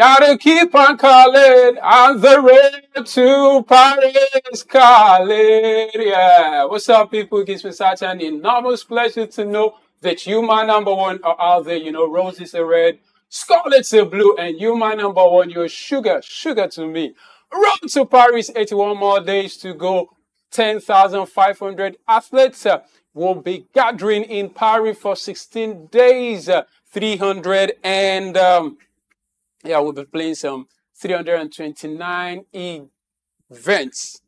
Gotta keep on calling on the road to Paris, calling. Yeah. What's up, people? It gives me such an enormous pleasure to know that you, my number one, are out there. You know, roses are red, scarlets are blue, and you, my number one, you're sugar, sugar to me. Road to Paris, 81 more days to go. 10,500 athletes uh, will be gathering in Paris for 16 days. Uh, 300 and um, yeah, we'll be playing some 329 events.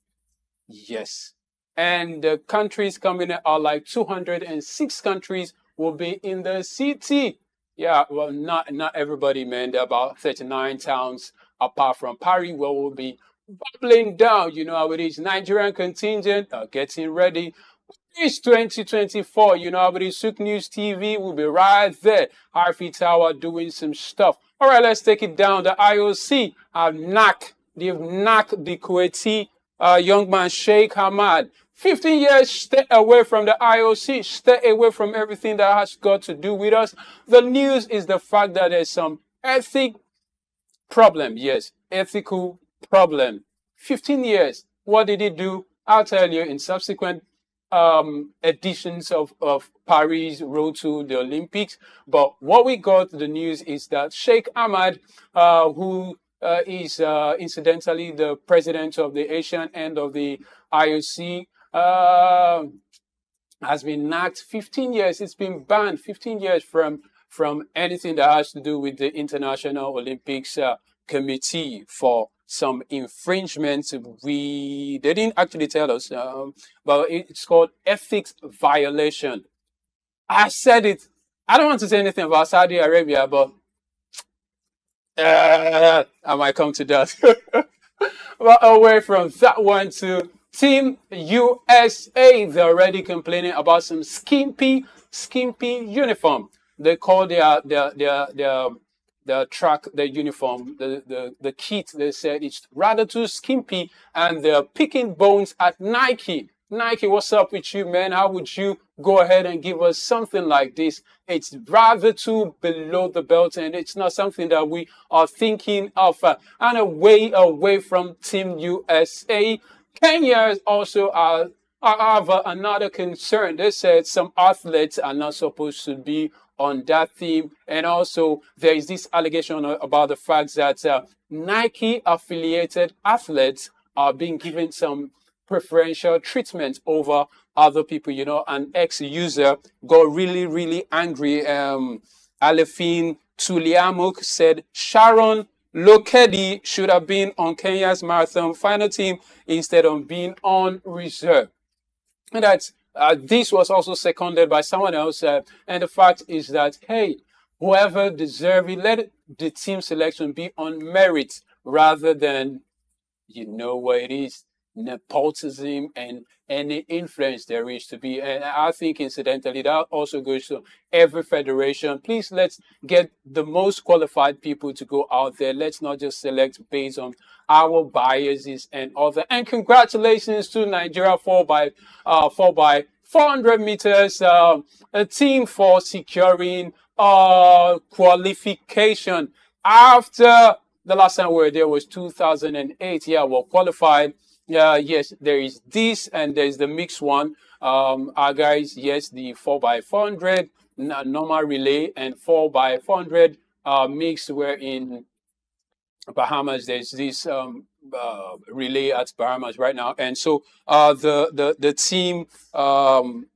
Yes. And the countries coming are like 206 countries will be in the city. Yeah, well, not not everybody, man. There are about 39 towns apart from Paris where we'll be bubbling down. You know how it is. Nigerian contingent are getting ready it's 2024. You know, how it is. SOUQ News TV will be right there. Harfi Tower doing some stuff. All right, let's take it down. The IOC have knocked, they've knocked the Kuwaiti uh, young man Sheikh Ahmad. 15 years, stay away from the IOC, stay away from everything that has got to do with us. The news is the fact that there's some ethic problem. Yes, ethical problem. 15 years. What did he do? I'll tell you in subsequent um, editions of, of Paris Road to the Olympics. But what we got the news is that Sheikh Ahmad, uh, who uh, is uh, incidentally the president of the Asian end of the IOC, uh, has been knocked 15 years. It's been banned 15 years from from anything that has to do with the International Olympics uh, Committee for some infringements. We they didn't actually tell us, um, but it's called ethics violation. I said it. I don't want to say anything about Saudi Arabia, but uh, I might come to that. but away from that one to Team USA, they're already complaining about some skimpy, skimpy uniform. They call their their their their the track, the uniform, the, the, the kit, they said it's rather too skimpy and they're picking bones at Nike. Nike, what's up with you, man? How would you go ahead and give us something like this? It's rather too below the belt and it's not something that we are thinking of. Uh, and away, away from Team USA, Kenya is also uh, have another concern. They said some athletes are not supposed to be on that theme. And also, there is this allegation about the fact that uh, Nike affiliated athletes are being given some preferential treatment over other people. You know, an ex user got really, really angry. Um, Aliphine Tuliamuk said Sharon Lokedi should have been on Kenya's marathon final team instead of being on reserve. And that's uh, this was also seconded by someone else. Uh, and the fact is that, hey, whoever deserves it, let the team selection be on merit rather than, you know what it is, nepotism and any influence there is to be. And I think, incidentally, that also goes to every federation. Please let's get the most qualified people to go out there. Let's not just select based on our biases and other. And congratulations to Nigeria 4 by uh, 4 by 400 meters uh, a team for securing uh, qualification after the last time we were there was 2008. Yeah, well qualified. Yeah, yes, there is this and there's the mixed one. Um, our guys, yes, the 4 by 400 normal relay and 4 by 400 uh, mixed were in Bahamas. There's this um, uh, relay at Bahamas right now, and so uh, the the the team um,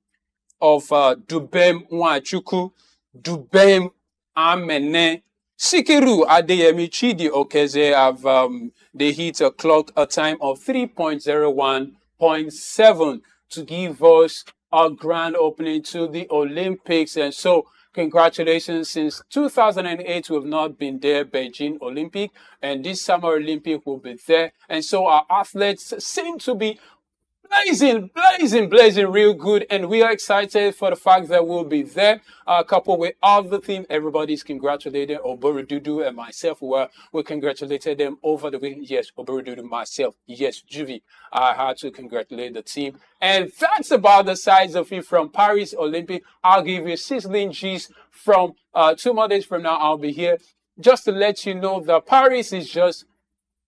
of uh, Dubem Nwachukwu, Dubem Amene, Sikiru Adeyemi Chidi Okezie have um, they hit a clock a time of 3.01.7 to give us a grand opening to the Olympics, and so Congratulations. Since 2008, we have not been there, Beijing Olympic, and this Summer Olympic will be there. And so our athletes seem to be blazing, blazing, blazing real good. And we are excited for the fact that we'll be there. Uh, coupled with the team, everybody's congratulating Oboru Dudu and myself. Were, we congratulated them over the week. Yes, Oboru Dudu, myself. Yes, Juvie. I had to congratulate the team. And that's about the size of it from Paris Olympic. I'll give you sizzling G's from uh, two more days from now. I'll be here just to let you know that Paris is just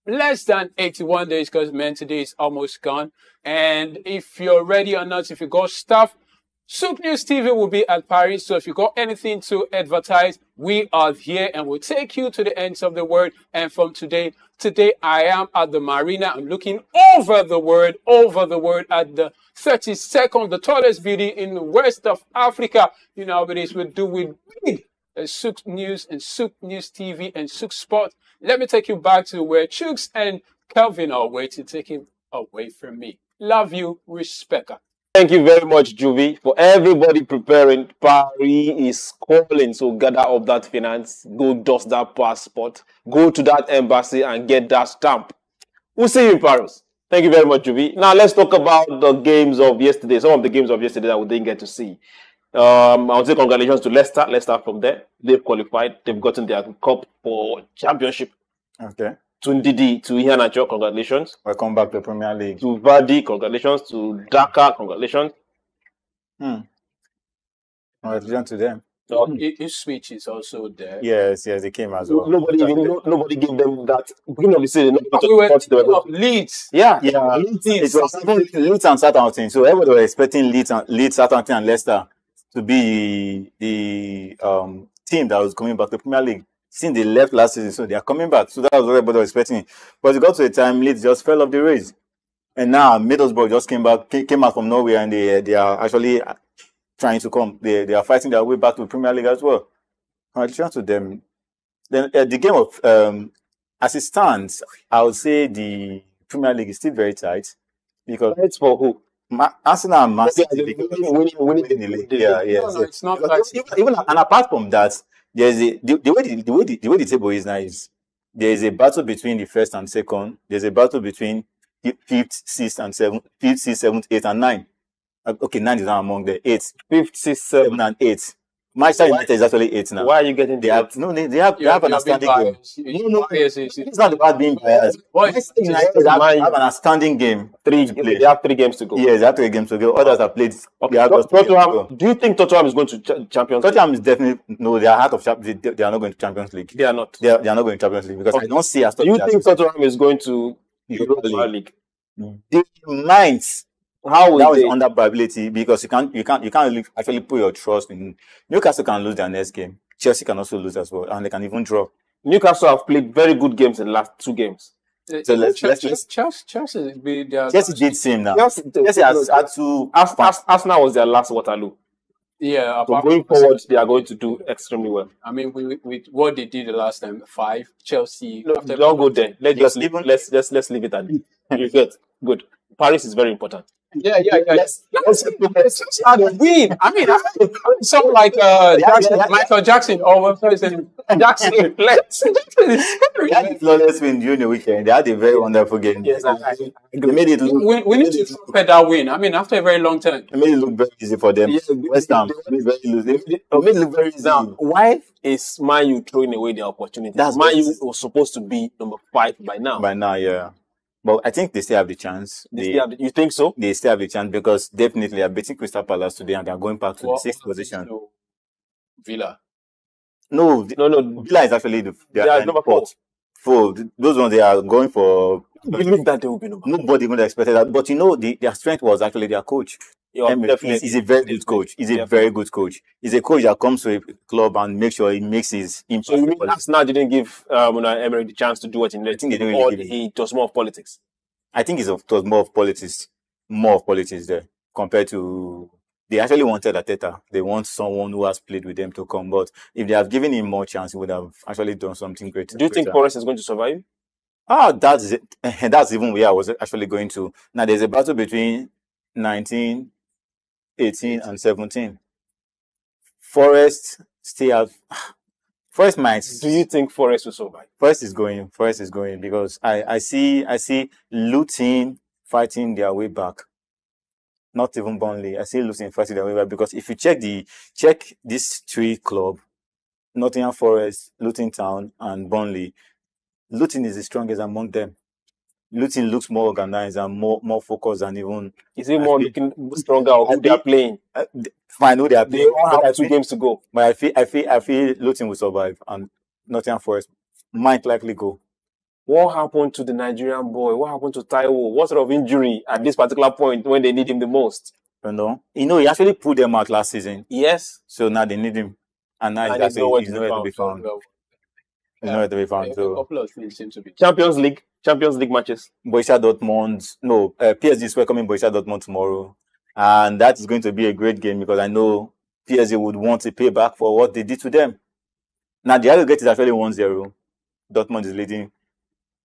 less than 81 days because man, today is almost gone. And if you're ready or not, if you got stuff, SOUQ News TV will be at Paris. So if you got anything to advertise, we are here and we'll take you to the ends of the world. And from today, today I am at the marina. I'm looking over the world, over the world at the 32nd, the tallest beauty in the west of Africa. You know what it is we do with big uh, SOUQ News and SOUQ News TV and SOUQ Sport. Let me take you back to where Chooks and Kelvin are waiting, taking away from me. Love you, respect. Thank you very much, Juvie, for everybody preparing. Paris is calling, so gather up that finance, go dust that passport, go to that embassy and get that stamp. We'll see you in Paris. Thank you very much, Juvie. Now let's talk about the games of yesterday. Some of the games of yesterday that we didn't get to see. Um, I would say congratulations to Leicester. Let's start from there. They've qualified. They've gotten their cup for championship. Okay. To Ndidi, to Iheanacho, congratulations. Welcome back to the Premier League. To Vardy, congratulations. To Daka, congratulations. Hmm. Congratulations to them. So his speech is also there. Yes, yes, they came as well. Nobody, even, no, nobody gave them that. Beginning of the season, nobody We were they were thinking Leeds. Yeah, Yeah, Leeds. it was even Leeds and Southampton. So everybody was expecting Leeds, and, Leeds, Southampton, and Leicester to be the um, team that was coming back to Premier League. Since they left last season, so they are coming back. So that was what everybody was expecting. But it got to a time Leeds just fell off the race, and now Middlesbrough just came back, came out from nowhere, and they they are actually trying to come. They they are fighting their way back to the Premier League as well. I Congratulations to them. Then uh, the game of um, as it stands, I would say the Premier League is still very tight because It's for who? Ma- Arsenal and Man Yeah, City winning- winning- winning the league. Yeah, yeah. No, no, it's not like even, even and apart from that, there's a the, the way the, the way the, the way the table is now is there is a battle between the first and second. There's a battle between fifth, sixth, and seventh, fifth, sixth, seventh, eighth, and nine. Uh, Okay, nine is not among the eight, Fifth, sixth, seven, and eight. Manchester United is actually eight now. Why are you getting They the have no, they, they have they have an outstanding game. No, no, Bias is- It's not about being biased. Is- Manchester United have, have an outstanding game. three? They have three games to go. Yes, they have three games to go. Others have played. Okay. They have just Tot- two go. Tottenham. Do you think Tottenham is going to ch- Champions? League? Tottenham is definitely no. They are out of champ. They, they are not going to Champions League. They are not. They are, they are not going to Champions League because Okay. I don't see as Do you think Tottenham is going to Europa. League? they might. How will That was they? under probability because you can't you can't you can't actually put your trust in Newcastle can lose their next game. Chelsea can also lose as well, and they can even draw. Newcastle have played very good games in the last two games. Eh, so let's- let's- Chelsea, Chelsea, Chelsea be their Chelsea did same now. Chelsea, Chelsea has had two. Ars- Ars- Arsenal was their last Waterloo. yeah. So going forward, they are going to do extremely well. I mean, with, with what they did the last time, five Chelsea. No, after- don't go there. Let's just Even- leave, let's just let's leave it at that. You get good. Paris is very important. Yeah, yeah, yeah. Let's- let's, let's a win. I mean, I- something like uh, Yeah, Jackson, yeah, yeah. Michael Jackson or person Jackson. Let's. They had a flawless win during the weekend. They had a very wonderful game. Yes, I- I- they made it look. we, we need to trumpet that win. I mean, after a very long time. They made it look very easy for them. Yeah, West Ham made it very easy. It, made it look very easy. Now, why is Man U throwing away the opportunity? That's Man U was supposed to be number five by now. by now, yeah. But I think they still have the chance. They They, still have the- you think so? they still have the chance because definitely they are beating Crystal Palace today and they are going back to What- the sixth position. Villa. No, No, no. Villa is actually the they are number four. Four. Those ones they are going for. Believe that they will be number. Nobody would have expected that. But you know, the, their strength was actually their coach. Yeah, Emery. definitely. He's, a very good coach. He's a very good coach. He's a coach that comes to a club and makes sure he makes his impact. So you mean Arsenal didn't give um, Emery the chance to do what he needed? I think they didn't really give he does more of politics. I think it's of, it was more of politics, more of politics there compared to. They actually wanted Arteta. They want someone who has played with them to come. But if they have given him more chance, he would have actually done something great. Do you think greater. Is going to survive? Ah, that's it. That's even where I was actually going to. Now there's a battle between 19, 18, and 17. Forest still have. Forest might. Do you think Forest will survive? Forest is going. Forest is going because I, I see I see Luton fighting their way back. Not even Burnley. I see Luton fighting their way back because if you check the check these three club, Nottingham Forest, Luton Town, and Burnley, Luton is the strongest among them. Luton looks more organized and more more focused than even. Is it more looking stronger or who they are playing? Uh, th- I know they are playing. They all have two games to go. but I feel I feel I feel Luton will survive and Nottingham Forest might likely go. What happened to the Nigerian boy? What happened to Taiwo? What sort of injury at this particular point when they need him the most? You know, you know, he actually pulled them out last season, Yes. so now they need him, and now And he's, he's nowhere he's to be nowhere to be found. He's nowhere to be found. a So couple of things seem to be. Champions League. Champions League matches. Borussia Dortmund, no, uh, PSG is welcoming Borussia Dortmund tomorrow, and that is going to be a great game because I know PSG would want to pay back for what they did to them. Now the aggregate is actually 1-0. Dortmund is leading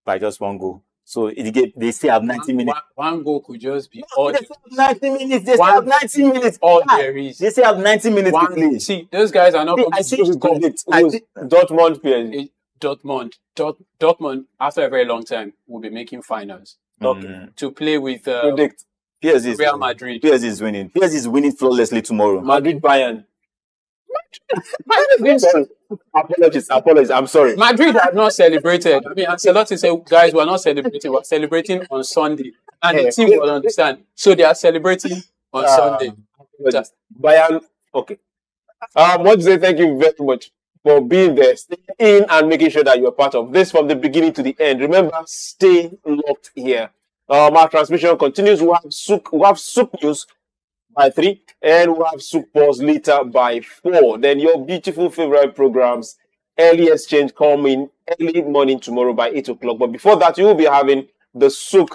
by just one goal. So it get, they still have 90 One, minutes. one, one goal could just be all, They still have 90 minutes. They still have 90 minutes. all Ah, there is. They still have 90 minutes to play. See, those guys are not See, I to see just it go complete. I see- Dortmund PSG. Dortmund. Dort, Dortmund, after a very long time, will be making finals Okay. Mm. to play with uh, Predict. PSG is Real winning. Madrid. PSG is winning. PSG is winning flawlessly tomorrow. Madrid Bayern. apologies, apologies. I'm sorry. Madrid have not celebrated. I mean, Ancelotti said, guys, we're not celebrating. We're celebrating on Sunday. And the team will understand. So they are celebrating on Ah. Sunday. Apologies. Bayern. Okay. Um, want to say thank you very much for being there, staying in and making sure that you're part of this from the beginning to the end. Remember, stay locked here. Um, our transmission continues. We have SOUQ, we have SOUQ News by three, and we'll have SOUQ Pause later by four. Then your beautiful favorite programs, early exchange coming early morning tomorrow by eight o'clock. But before that, you will be having the SOUQ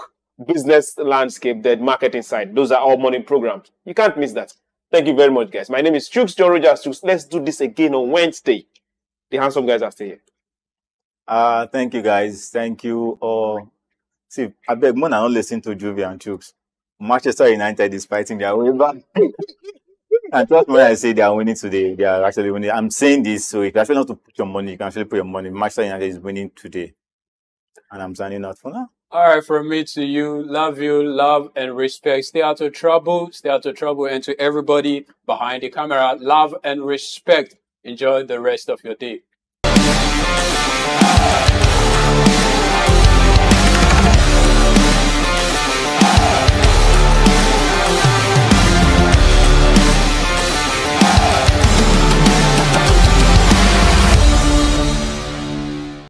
business landscape, the marketing insight. Those are all morning programs. You can't miss that. Thank you very much, guys. My name is Chooks John Rogers. Chooks. Let's do this again on Wednesday. The handsome guys are still here. Uh, thank you guys. Thank you all. See, I beg more than not listen to Juvie and Chooks. Manchester United is fighting their way back. and trust me when I say they are winning today, they are actually winning. I'm saying this, so if you actually want to put your money, you can actually put your money. Manchester United is winning today. And I'm signing out for now. All right, from me to you, love you, love and respect. Stay out of trouble, stay out of trouble, and to everybody behind the camera, love and respect. Enjoy the rest of your day.